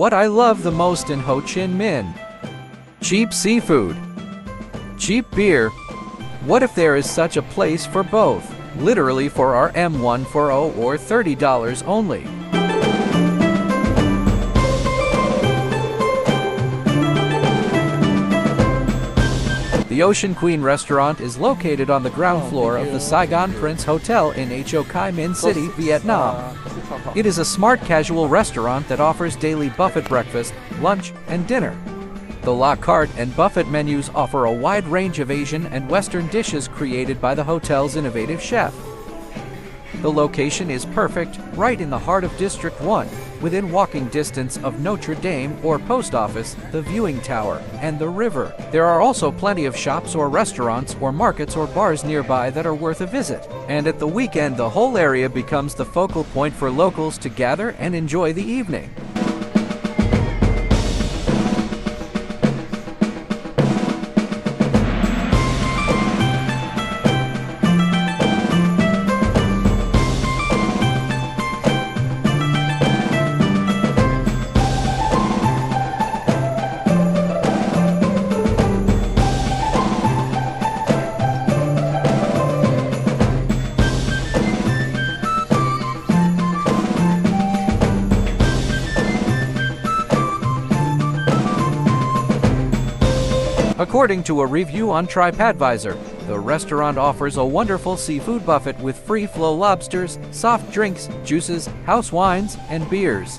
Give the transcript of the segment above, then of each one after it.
What I love the most in Ho Chi Minh cheap seafood, cheap beer. What if there is such a place for both? Literally for our M140 or $30 only. The Ocean Queen restaurant is located on the ground floor of the Saigon Prince Hotel in Ho Chi Minh City, Vietnam. It is a smart casual restaurant that offers daily buffet breakfast, lunch, and dinner. The La Carte and buffet menus offer a wide range of Asian and Western dishes created by the hotel's innovative chef. The location is perfect, right in the heart of District 1, within walking distance of Notre Dame or Post Office, the viewing tower, and the river. There are also plenty of shops or restaurants or markets or bars nearby that are worth a visit. And at the weekend, the whole area becomes the focal point for locals to gather and enjoy the evening. According to a review on TripAdvisor, the restaurant offers a wonderful seafood buffet with free flow lobsters, soft drinks, juices, house wines, and beers.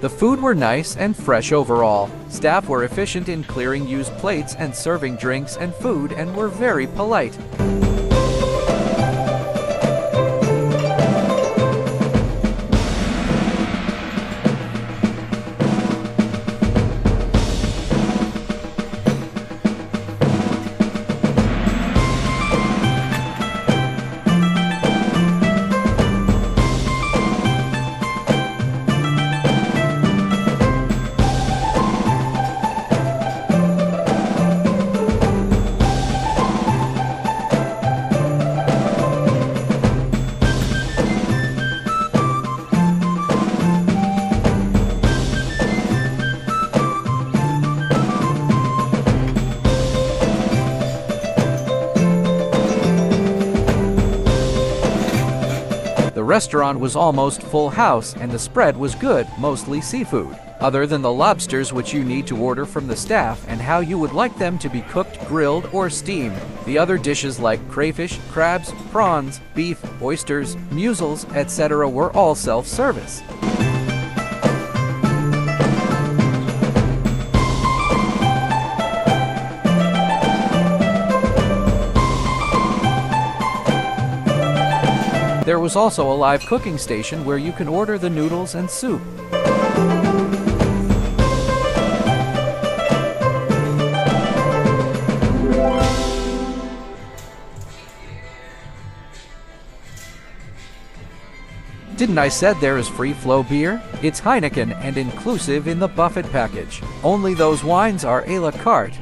The food were nice and fresh overall. Staff were efficient in clearing used plates and serving drinks and food and were very polite. Restaurant was almost full house and the spread was good, mostly seafood. Other than the lobsters which you need to order from the staff and how you would like them to be cooked, grilled, or steamed. The other dishes like crayfish, crabs, prawns, beef, oysters, mussels, etc. were all self-service. There was also a live cooking station where you can order the noodles and soup. Didn't I said there is free flow beer? It's Heineken and inclusive in the buffet package. Only those wines are a la carte.